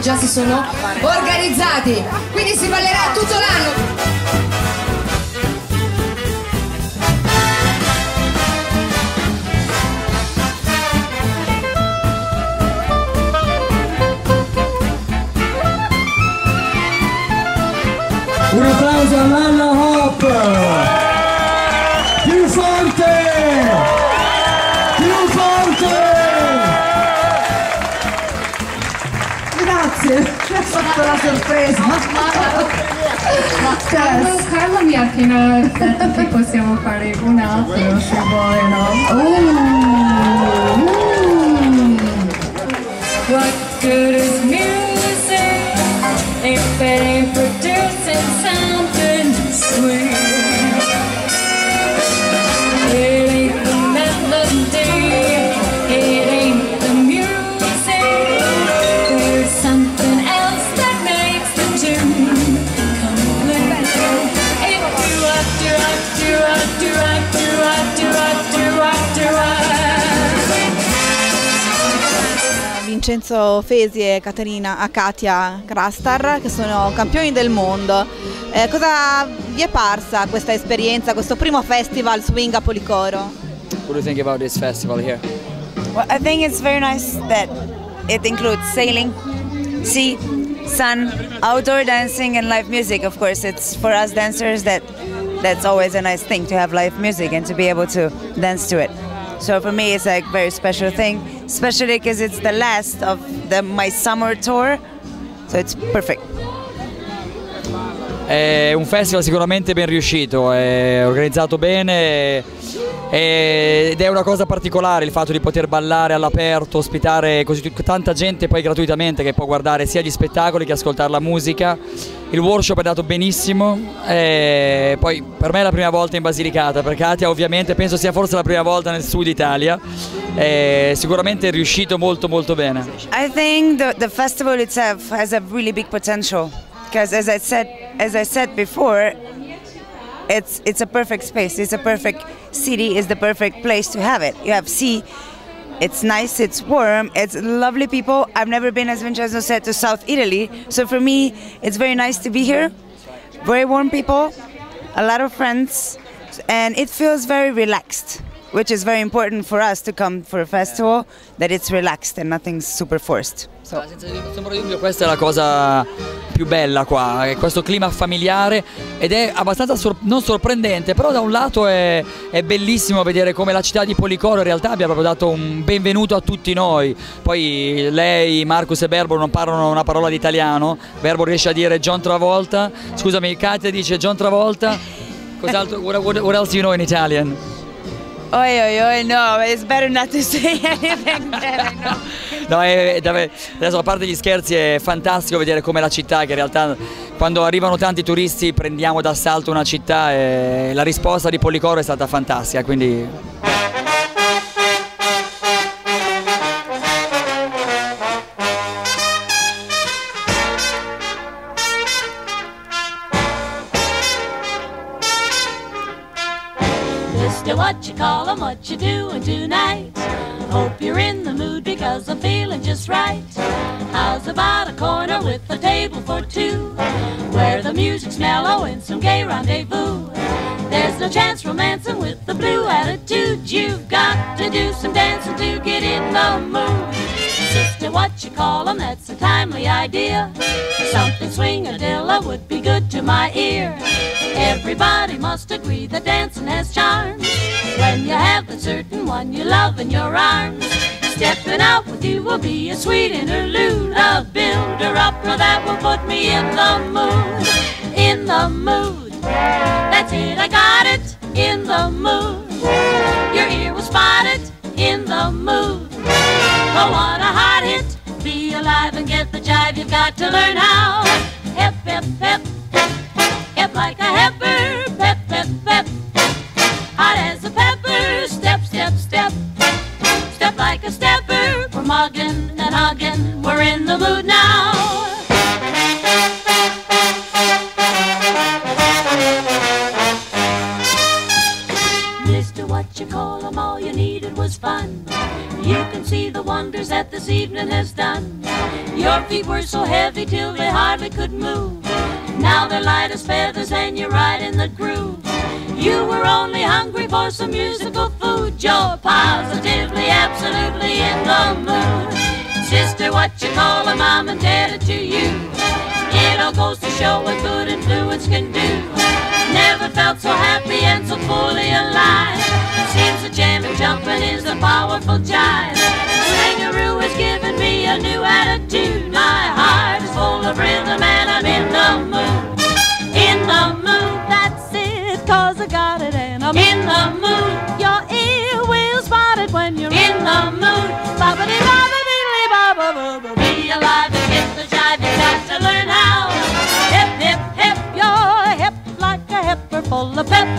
già si sono organizzati. Quindi si ballerà tutto l'anno. Un applauso a se? What good is music if it ain't producing something sweet? Vincenzo Fesi e Caterina a Katia Krastar che sono campioni del mondo. Eh, cosa vi è parsa questa esperienza, questo primo festival swing a Policoro? What do you think about this festival here? Well, I think it's very nice that it includes sailing, sea, sun, outdoor dancing, and live music. Of course, it's for us dancers that that's always a nice thing to have live music and to be able to dance to it. So for me, it's like a very special thing, especially because it's the last of the, my summer tour. So it's perfect. È un festival sicuramente ben riuscito, è organizzato bene ed è una cosa particolare il fatto di poter ballare all'aperto, ospitare così tanta gente poi gratuitamente che può guardare sia gli spettacoli che ascoltare la musica. Il workshop è andato benissimo, e poi per me è la prima volta in Basilicata, per Katia ovviamente penso sia forse la prima volta nel sud Italia, e sicuramente è riuscito molto molto bene. I think the, the festival itself has a really big potential because, as I said, as I said before, it's it's a perfect space. It's a perfect city. It's the perfect place to have it. You have sea. It's nice. It's warm. It's lovely people. I've never been, as Vincenzo said, to South Italy. So for me, it's very nice to be here. Very warm people, a lot of friends, and it feels very relaxed. Which is very important for us to come for a festival that it's relaxed and nothing's super forced. So. Senza ombra di dubbio questa è la cosa più bella qua, questo clima familiare ed è abbastanza sor- non sorprendente, però da un lato è, è bellissimo vedere come la città di Policoro in realtà abbia proprio dato un benvenuto a tutti noi. Poi lei, Marcus e Berbo non parlano una parola di italiano, Berbo riesce a dire John Travolta, scusami Katia dice John Travolta, cos'altro, what, what, what else do you know in Italian? Oi, oi, oi, no, it's better not to say anything I know. No, è- adesso a parte gli scherzi è fantastico vedere come la città, che in realtà quando arrivano tanti turisti prendiamo d'assalto una città e la risposta di Policoro è stata fantastica, quindi call 'em, what you doing tonight? Hope you're in the mood because I'm feeling just right. How's about a corner with a table for two? Where the music's mellow and some gay rendezvous. There's no chance romancing with the blue attitude. You've got to do some dancing to get in the mood. Sister, what you call 'em, a timely idea. Something swingadilla would be good to my ear. Everybody must agree that dancing has charms. When you have the certain one you love in your arms, stepping out with you will be a sweet interlude. A builder opera that will put me in the mood. In the mood. That's it, I got it. In the mood. Your ear will spot it. In the mood. Alive and get the jive. You've got to learn how. Hip, hip. Hip was fun. You can see the wonders that this evening has done. Your feet were so heavy till they hardly could move. Now they're light as feathers and you're right in the groove. You were only hungry for some musical food. You're positively, absolutely in the mood. Sister, what you call a mom and daddy to you? It all goes to show what good influence can do. Never felt so happy and so fully alive. Seems the jamming jumping is a powerful jive. Swingaroo has given me a new attitude. My heart is full of rhythm and I'm in the mood. In the mood, that's it, cause I got it and I'm in the mood. Your ear will spot it when you're in the mood. Bobbity bobbity bobba bobba. Be alive and get the jive, you got to learn how. Hip hip hip, you're hip like a hipper full of pep.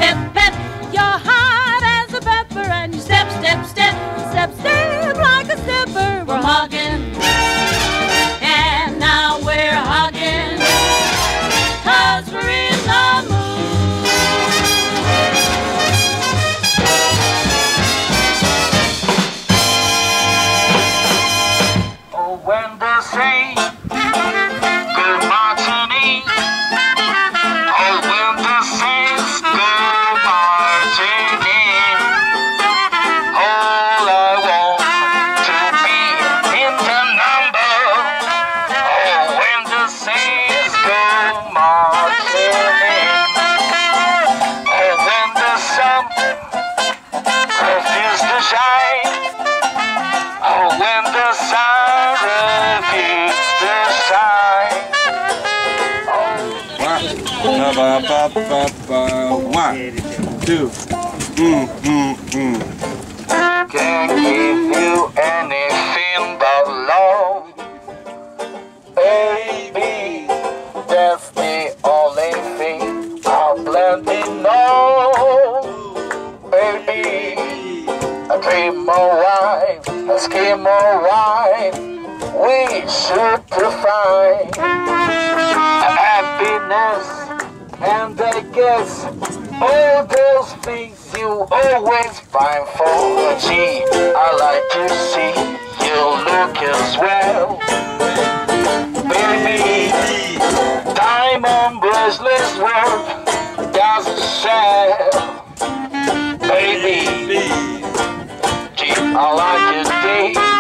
Ba, ba, one, two, mm, mm, mm. Can't give you anything but love. All those things you always find for Gee, I like to see you look as well. Baby, diamond bracelets worth doesn't sell. Baby, I like your day,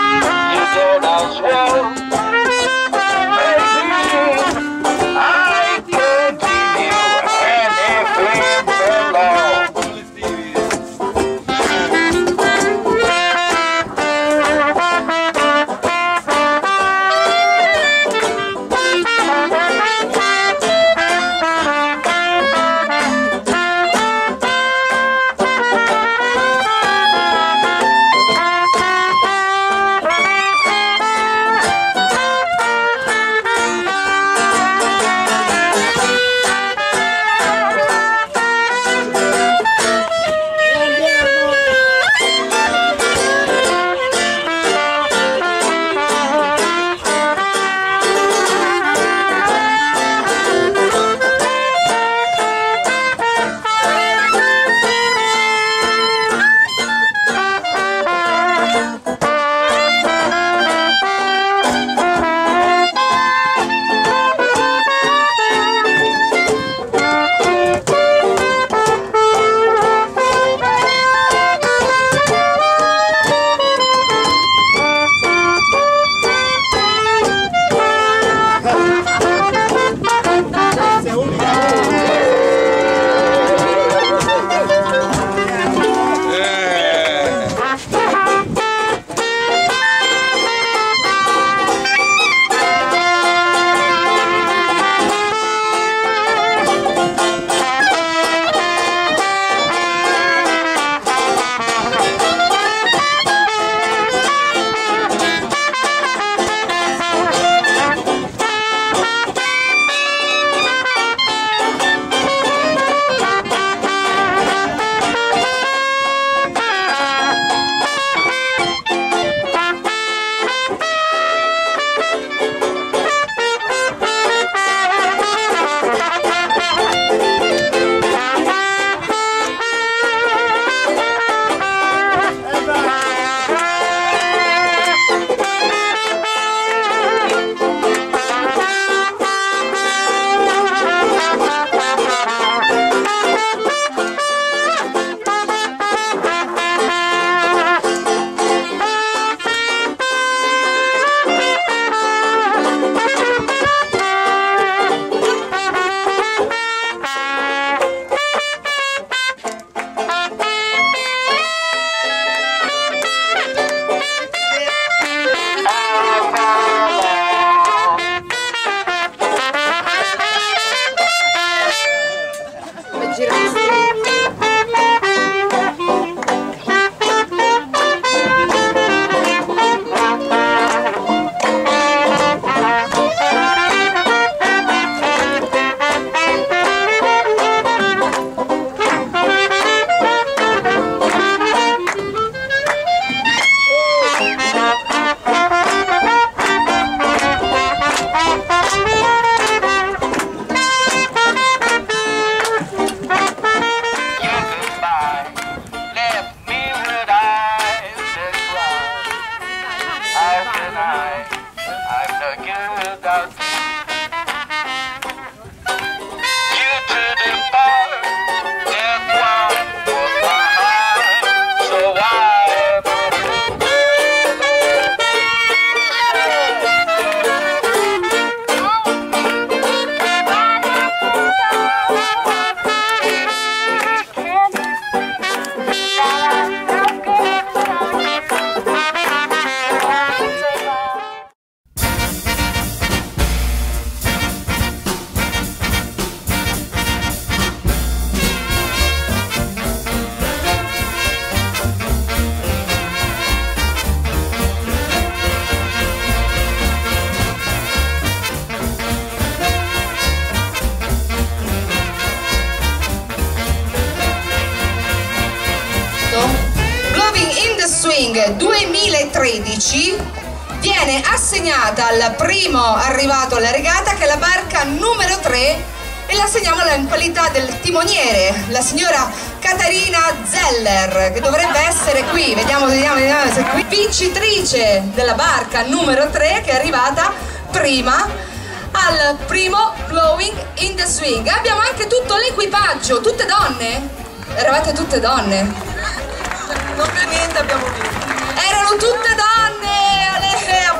2013 viene assegnata al primo arrivato alla regata che è la barca numero 3 e la assegniamo in qualità del timoniere, la signora Caterina Zeller, che dovrebbe essere qui, vediamo, vediamo, vediamo se è qui, vincitrice della barca numero 3 che è arrivata prima al primo Blowing in the Swing. Abbiamo anche tutto l'equipaggio, tutte donne? Eravate tutte donne? Non per niente abbiamo vinto. Erano tutte donne! ¡Ole!